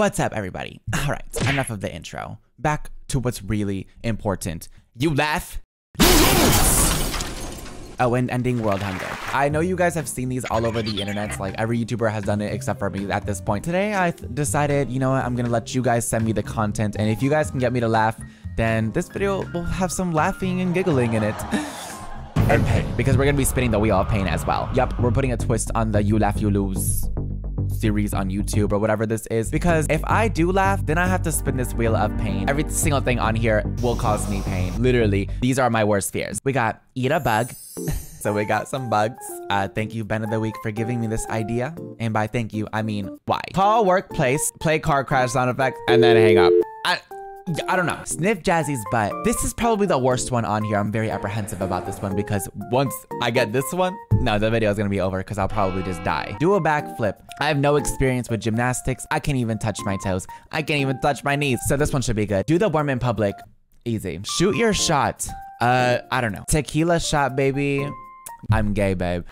What's up, everybody? All right, enough of the intro. Back to what's really important. You laugh. Oh, and ending world hunger. I know you guys have seen these all over the internet. Like every YouTuber has done it except for me at this point. Today, I decided, you know what, I'm gonna let you guys send me the content. And if you guys can get me to laugh, then this video will have some laughing and giggling in it. and pain. Because we're gonna be spinning the wheel of pain as well. Yep, we're putting a twist on the you laugh, you lose series on YouTube or whatever this is because if I do laugh, then I have to spin this wheel of pain. Every single thing on here will cause me pain. Literally, these are my worst fears. We got eat a bug. so we got some bugs. Uh, thank you, Ben of the Week, for giving me this idea. And by thank you, I mean why. Call workplace, play car crash sound effect, and then hang up. I I don't know. Sniff Jazzy's butt. This is probably the worst one on here. I'm very apprehensive about this one because once I get this one, no, the video is gonna be over because I'll probably just die. Do a backflip. I have no experience with gymnastics. I can't even touch my toes. I can't even touch my knees. So this one should be good. Do the worm in public. Easy. Shoot your shot. Uh, I don't know. Tequila shot, baby. I'm gay, babe.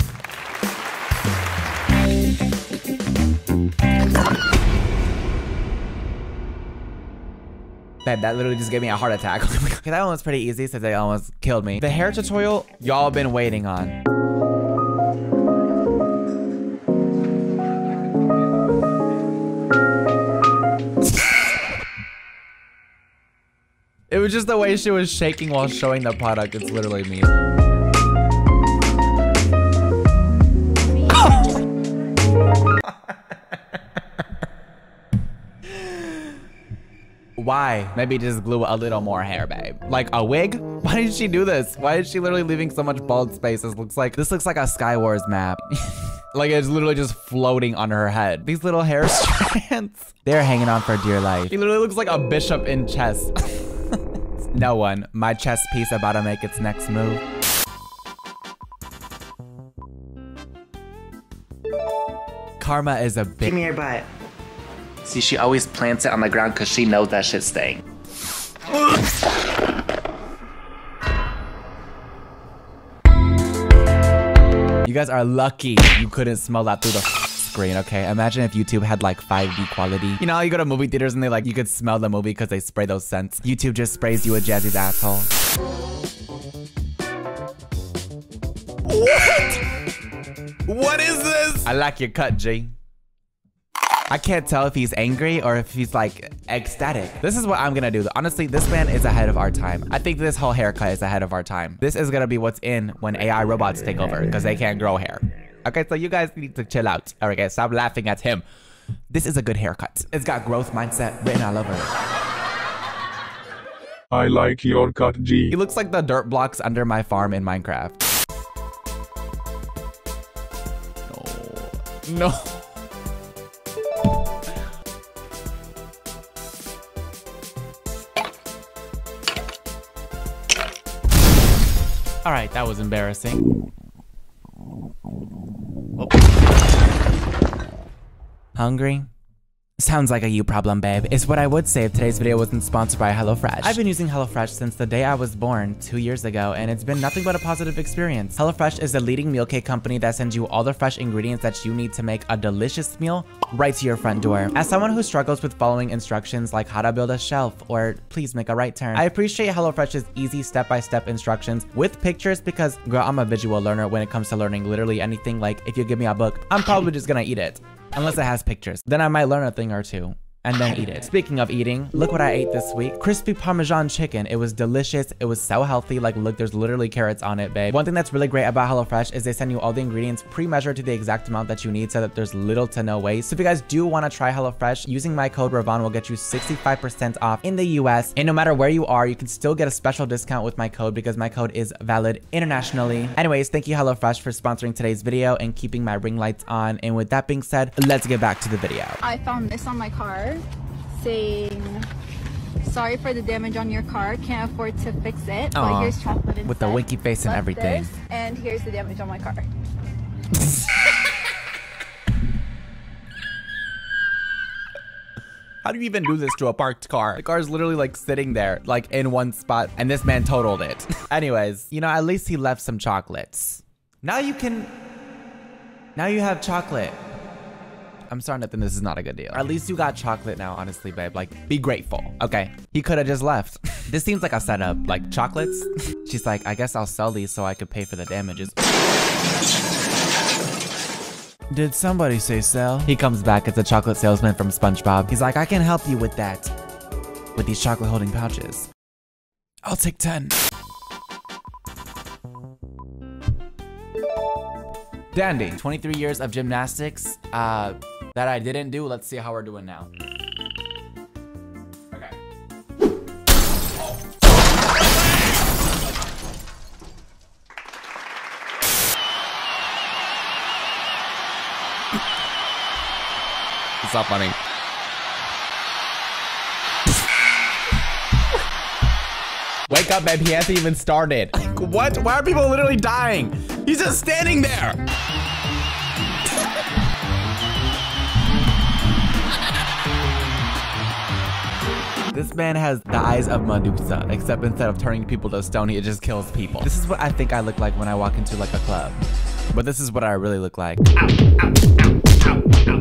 That literally just gave me a heart attack. okay, that one was pretty easy since they almost killed me. The hair tutorial, y'all been waiting on. it was just the way she was shaking while showing the product. It's literally me. Why? Maybe just glue a little more hair, babe. Like a wig? Why did she do this? Why is she literally leaving so much bald space? This looks like, this looks like a Skywars map. like it's literally just floating on her head. These little hair strands, they're hanging on for dear life. He literally looks like a bishop in chess. no one. My chess piece about to make its next move. Karma is a big- Give me your butt. See, she always plants it on the ground because she knows that shit's staying. You guys are lucky you couldn't smell that through the screen, okay? Imagine if YouTube had like 5D quality. You know how you go to movie theaters and they like, you could smell the movie because they spray those scents. YouTube just sprays you with Jazzy's asshole. What? What is this? I like your cut, G. I can't tell if he's angry or if he's like ecstatic. This is what I'm gonna do. Honestly, this man is ahead of our time. I think this whole haircut is ahead of our time. This is gonna be what's in when AI robots take over because they can't grow hair. Okay, so you guys need to chill out. All right, guys, stop laughing at him. This is a good haircut. It's got growth mindset written all over it. I like your cut, G. He looks like the dirt blocks under my farm in Minecraft. No. No. All right, that was embarrassing. Oh. Hungry? Sounds like a you problem, babe. Is what I would say if today's video wasn't sponsored by HelloFresh. I've been using HelloFresh since the day I was born, two years ago, and it's been nothing but a positive experience. HelloFresh is the leading meal kit company that sends you all the fresh ingredients that you need to make a delicious meal right to your front door. As someone who struggles with following instructions like how to build a shelf or please make a right turn, I appreciate HelloFresh's easy step-by-step -step instructions with pictures because, girl, I'm a visual learner when it comes to learning literally anything. Like, if you give me a book, I'm probably just gonna eat it unless it has pictures. Then I might learn a thing or two and then eat it. Speaking of eating, look what I ate this week. Crispy Parmesan chicken. It was delicious. It was so healthy. Like, look, there's literally carrots on it, babe. One thing that's really great about HelloFresh is they send you all the ingredients pre-measured to the exact amount that you need so that there's little to no waste. So if you guys do want to try HelloFresh, using my code Ravon will get you 65% off in the US. And no matter where you are, you can still get a special discount with my code because my code is valid internationally. Anyways, thank you HelloFresh for sponsoring today's video and keeping my ring lights on. And with that being said, let's get back to the video. I found this on my car saying sorry for the damage on your car can't afford to fix it Aw, but here's chocolate instead. with the winky face and Left everything. this, and here's the damage on my car How do you even do this to a parked car? The car is literally like sitting there, like in one spot, and this man totaled it. Anyways, you know, at least he left some chocolates. Now you can, now you have chocolate. I'm starting to think this is not a good deal. Or at least you got chocolate now, honestly, babe. Like, be grateful. Okay. He could have just left. this seems like a setup. Like, chocolates? She's like, I guess I'll sell these so I could pay for the damages. Did somebody say sell? He comes back. It's a chocolate salesman from SpongeBob. He's like, I can help you with that. With these chocolate holding pouches. I'll take 10. Dandy. 23 years of gymnastics uh, that I didn't do. Let's see how we're doing now. Okay. It's not funny. Wake up, babe. He hasn't even started. Like, what? Why are people literally dying? He's just standing there. This man has the eyes of Medusa, except instead of turning people to stone, he just kills people. This is what I think I look like when I walk into like a club. But this is what I really look like.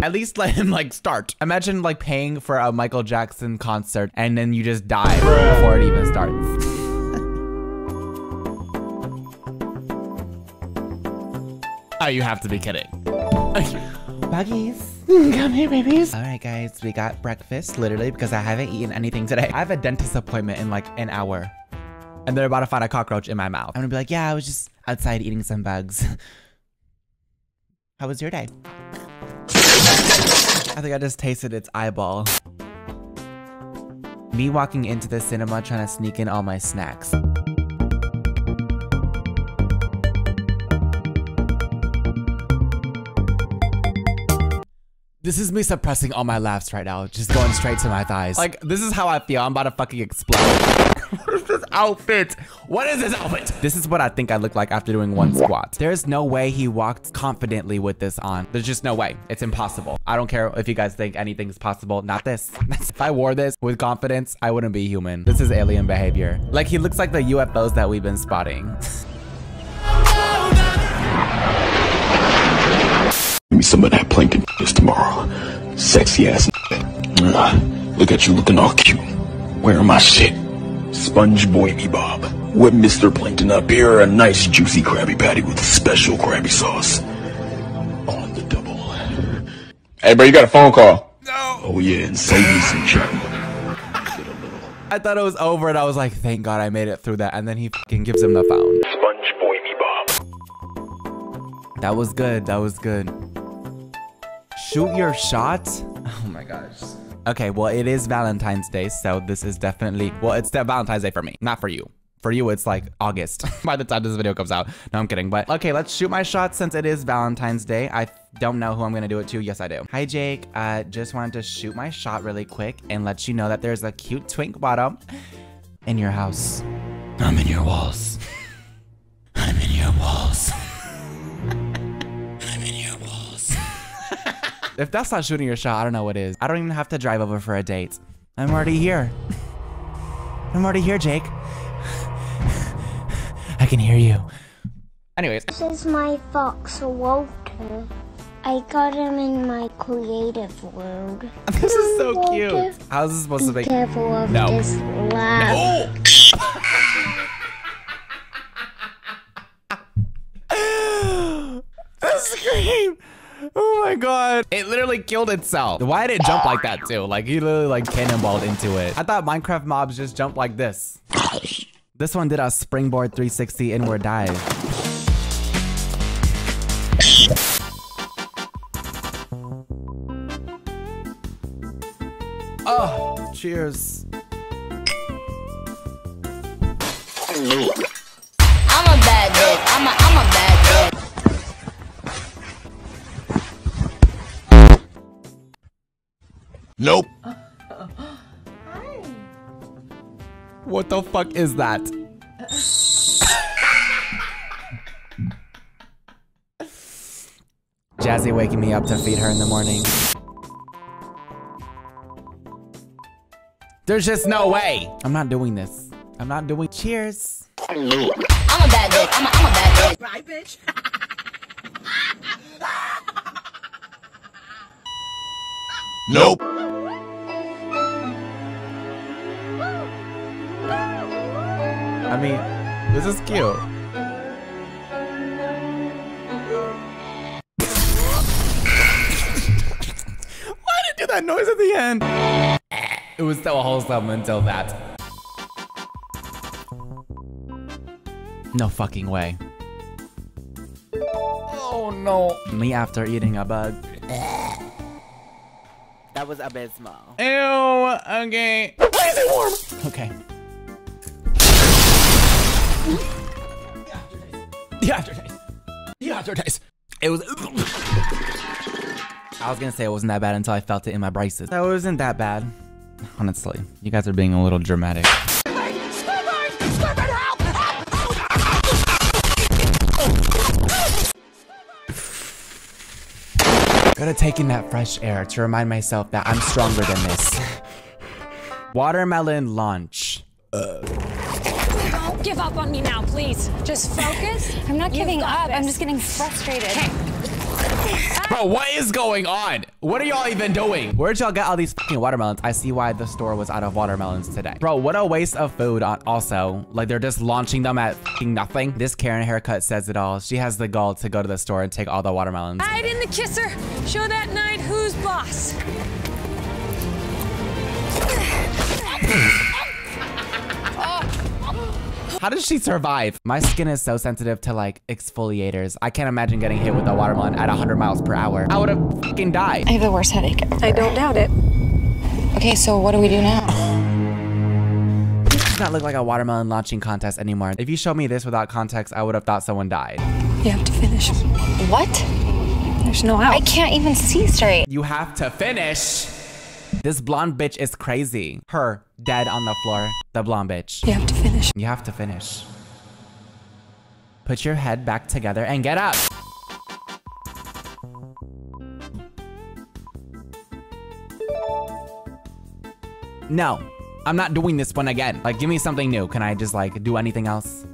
At least let him like start. Imagine like paying for a Michael Jackson concert and then you just die before it even starts. oh, you have to be kidding. Buggies. Come here, babies. All right, guys, we got breakfast, literally, because I haven't eaten anything today. I have a dentist appointment in like an hour. And they're about to find a cockroach in my mouth. I'm gonna be like, yeah, I was just outside eating some bugs. How was your day? I think I just tasted its eyeball. Me walking into the cinema trying to sneak in all my snacks. This is me suppressing all my laughs right now, just going straight to my thighs. Like, this is how I feel. I'm about to fucking explode. what is this outfit? What is this outfit? This is what I think I look like after doing one squat. There's no way he walked confidently with this on. There's just no way. It's impossible. I don't care if you guys think anything's possible. Not this. if I wore this with confidence, I wouldn't be human. This is alien behavior. Like, he looks like the UFOs that we've been spotting. Give me some of that plankton just tomorrow. Sexy ass. Mwah. Uh, look at you looking all cute. Where my shit? Sponge boy me bob. With Mr. Plankton up here, a nice juicy Krabby Patty with special Krabby sauce. On the double. Hey bro, you got a phone call. No. Oh yeah, and save me some chocolate. I thought it was over and I was like, thank God I made it through that. And then he fucking gives him the phone. Sponge boy bob. That was good. That was good. Shoot your shot? Oh my gosh. Okay, well, it is Valentine's Day, so this is definitely, well, it's Valentine's Day for me, not for you. For you, it's like August by the time this video comes out. No, I'm kidding. But okay, let's shoot my shot since it is Valentine's Day. I don't know who I'm gonna do it to. Yes, I do. Hi, Jake. Uh, just wanted to shoot my shot really quick and let you know that there's a cute twink bottom in your house. I'm in your walls. if that's not shooting your shot, I don't know what is. I don't even have to drive over for a date. I'm already here. I'm already here, Jake. I can hear you. Anyways, This is my fox Walter. I got him in my creative world. this is so Walter, cute. How's this supposed to Be be? careful of No. this lab. the god. It literally killed itself. Why did it jump like that too? Like he literally like cannonballed into it. I thought Minecraft mobs just jump like this. This one did a springboard 360 inward dive. Oh, cheers. Nope. What the fuck is that? Jazzy waking me up to feed her in the morning. There's just no way. I'm not doing this. I'm not doing. Cheers. I'm a bad bitch. I'm a, I'm a bad bitch. Nope. Is cute. Why did it do that noise at the end? It was so wholesome until that. No fucking way. Oh no. Me after eating a bug. That was abysmal. Ew, okay. Why is it warm? Okay. The aftertaste. The aftertaste. It was. I was gonna say it wasn't that bad until I felt it in my braces. That wasn't that bad. Honestly, you guys are being a little dramatic. Gotta take in that fresh air to remind myself that I'm stronger than this. Watermelon launch. Don't give up on me now, please. Just focus. I'm not giving got up. I'm just getting frustrated. Bro, what is going on? What are y'all even doing? Where'd y'all get all these fucking watermelons? I see why the store was out of watermelons today. Bro, what a waste of food on also. Like they're just launching them at fucking nothing. This Karen haircut says it all. She has the gall to go to the store and take all the watermelons. Hide in the kisser. Show that knight who's boss. How does she survive? My skin is so sensitive to like exfoliators. I can't imagine getting hit with a watermelon at 100 miles per hour. I would have fucking died. I have the worst headache ever. I don't doubt it. Okay, so what do we do now? This does not look like a watermelon launching contest anymore. If you showed me this without context, I would have thought someone died. You have to finish. What? There's no out. I can't even see straight. You have to finish. This blonde bitch is crazy. Her dead on the floor. The blonde bitch. You have to finish. You have to finish. Put your head back together and get up. No, I'm not doing this one again. Like, give me something new. Can I just like do anything else?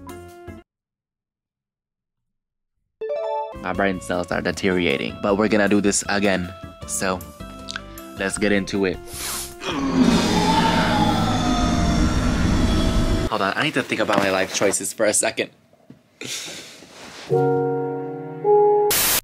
My brain cells are deteriorating, but we're gonna do this again. So, let's get into it. Hold on, I need to think about my life choices for a second.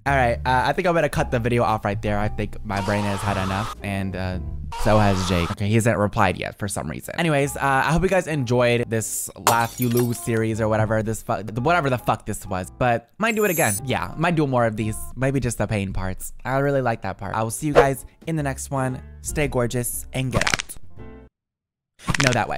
All right, uh, I think I'm gonna cut the video off right there. I think my brain has had enough, and uh, so has Jake. Okay, he hasn't replied yet for some reason. Anyways, uh, I hope you guys enjoyed this Laugh You Lose series or whatever this whatever the fuck this was. But might do it again. Yeah, might do more of these. Maybe just the pain parts. I really like that part. I will see you guys in the next one. Stay gorgeous and get out. No, that way.